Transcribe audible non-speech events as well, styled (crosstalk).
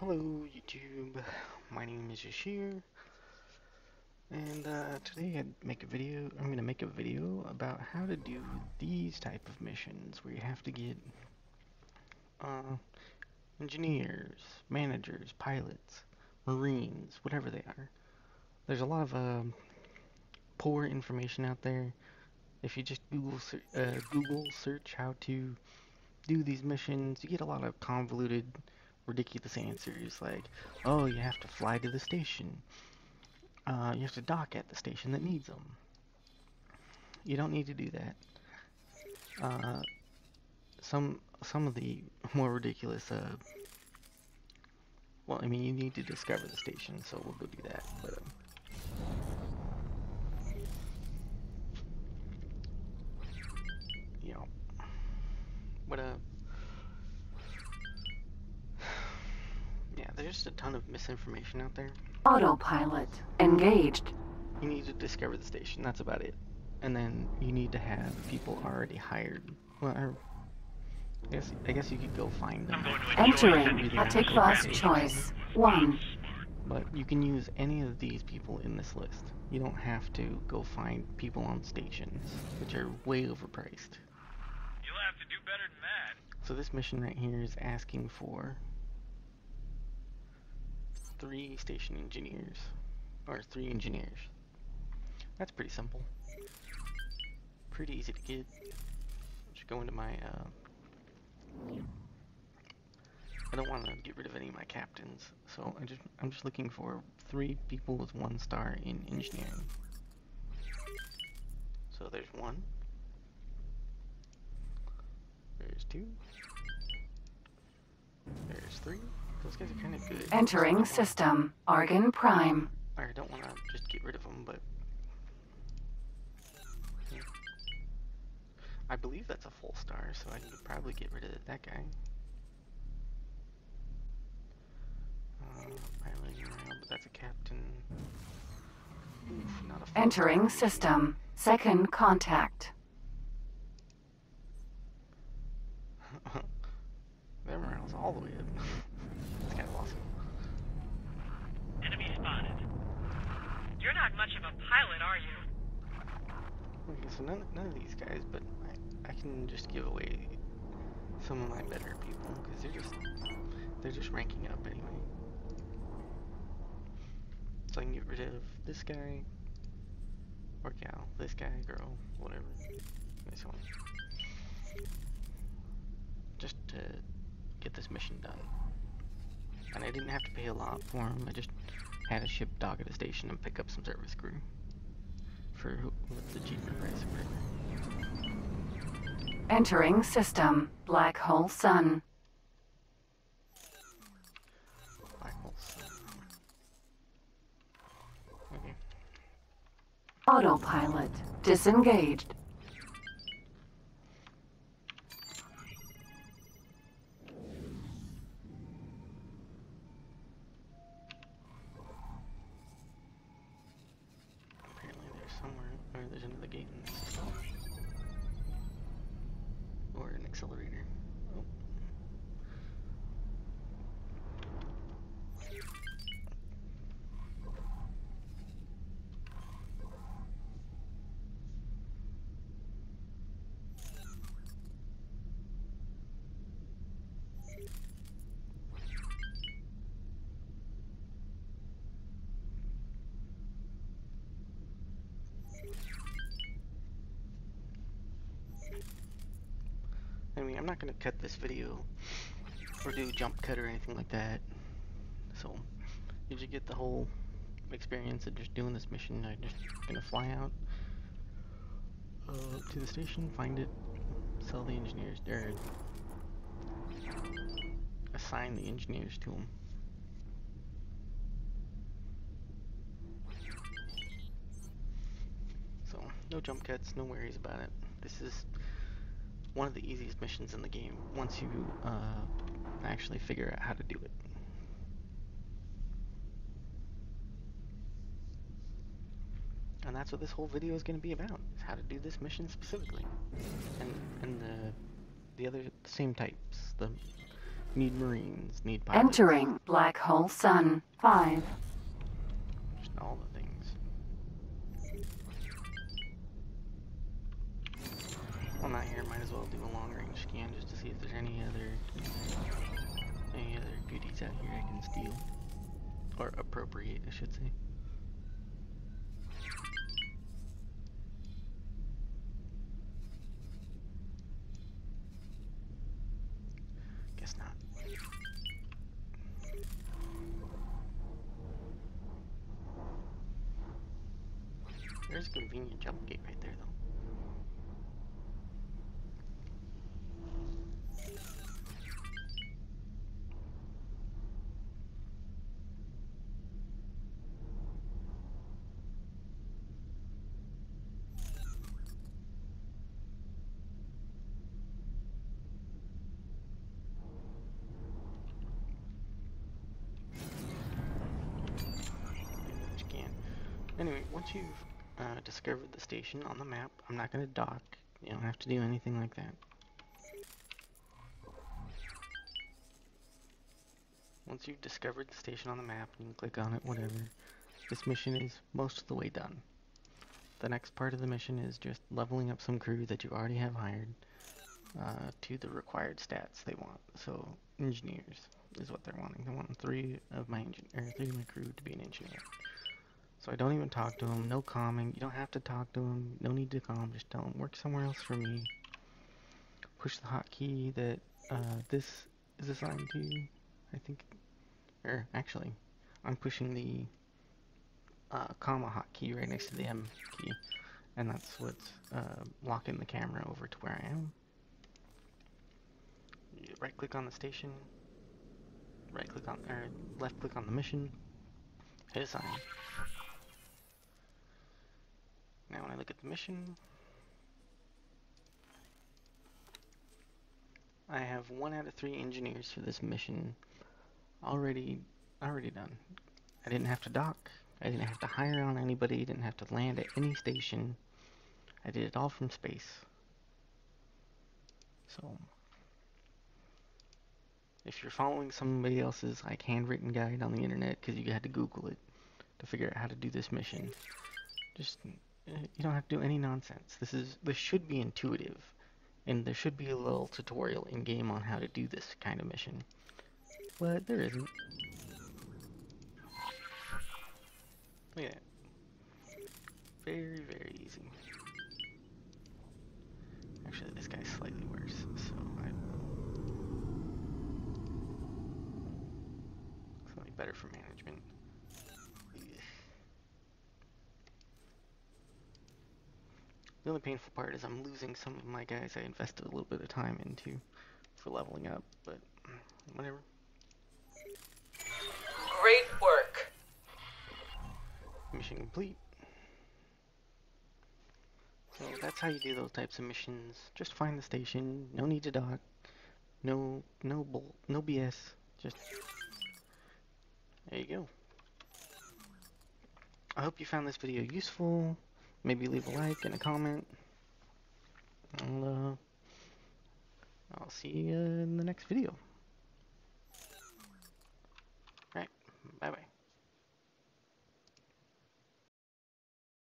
Hello YouTube, my name is Eshir, and uh, today I'd make a video, I'm going to make a video about how to do these type of missions where you have to get uh, engineers, managers, pilots, marines, whatever they are. There's a lot of uh, poor information out there. If you just Google, uh, Google search how to do these missions, you get a lot of convoluted ridiculous answers like, oh, you have to fly to the station. Uh, you have to dock at the station that needs them. You don't need to do that. Uh, some some of the (laughs) more ridiculous. Uh, well, I mean, you need to discover the station, so we'll go do that. But um, you know, what uh just a ton of misinformation out there. Autopilot engaged. You need to discover the station. That's about it. And then you need to have people already hired. Well, I guess I guess you could go find them. Entering Hatikvah's choice one. But you can use any of these people in this list. You don't have to go find people on stations, which are way overpriced. You'll have to do better than that. So this mission right here is asking for three station engineers. Or three engineers. That's pretty simple. Pretty easy to get. Just go into my, uh, I don't want to get rid of any of my captains, so I just I'm just looking for three people with one star in engineering. So there's one. There's two. There's three. Those guys are kind of good. Entering system. Argon Prime. I don't want to just get rid of them, but... Yeah. I believe that's a full star, so I can probably get rid of that guy. Uh, but that's a captain. Oof, not a Entering star. system. Second contact. (laughs) Their morale's all the way up. spotted. You're not much of a pilot, are you? Okay, so none, none of these guys, but I, I can just give away some of my better people, because they're just, they're just ranking up anyway. So I can get rid of this guy, or gal, this guy, girl, whatever, this one. Just to get this mission done. And I didn't have to pay a lot for them, I just had a ship dock at a station and pick up some service crew for what's the cheaper price Entering system. Black hole sun. Black hole sun. Okay. Autopilot disengaged. Accelerator. Oh. I mean, I'm not going to cut this video or do jump cut or anything like that. So, you just get the whole experience of just doing this mission. I'm just going to fly out uh, to the station, find it, sell the engineers, or assign the engineers to them. So, no jump cuts, no worries about it. This is one of the easiest missions in the game once you uh, actually figure out how to do it. And that's what this whole video is going to be about, is how to do this mission specifically. And, and the, the other, same types, the need Marines, need pilots. Entering Black Hole Sun 5. Just all. While not here, might as well do a long range scan just to see if there's any other any other goodies out here I can steal. Or appropriate, I should say. Guess not. There's a convenient jump gate right there, though. Which can. Anyway, once you've uh, discovered the station on the map, I'm not going to dock. You don't have to do anything like that. Once you've discovered the station on the map, you can click on it, whatever. This mission is most of the way done. The next part of the mission is just leveling up some crew that you already have hired uh, to the required stats they want. So, engineers is what they're wanting. They want three of my engine or three of my crew to be an engineer. So I don't even talk to him. No calming. You don't have to talk to him. No need to calm. Just them work somewhere else for me. Push the hotkey that uh, this is assigned to. I think, or actually, I'm pushing the uh, comma hotkey right next to the M key, and that's what's uh, locking the camera over to where I am. Right click on the station. Right click on or left click on the mission. Hit assign. Now when I look at the mission, I have one out of three engineers for this mission already already done. I didn't have to dock. I didn't have to hire on anybody. Didn't have to land at any station. I did it all from space. So, if you're following somebody else's like handwritten guide on the internet because you had to Google it to figure out how to do this mission, just you don't have to do any nonsense. This is this should be intuitive, and there should be a little tutorial in game on how to do this kind of mission, but there isn't. Look at that. Very very easy. Actually, this guy's slightly worse, so I. Slightly better for management. The only painful part is I'm losing some of my guys I invested a little bit of time into for leveling up, but whatever. Great work. Mission complete. So that's how you do those types of missions. Just find the station. No need to dock. No, no bull, no BS. Just there you go. I hope you found this video useful. Maybe leave a like and a comment. And uh, I'll see you in the next video.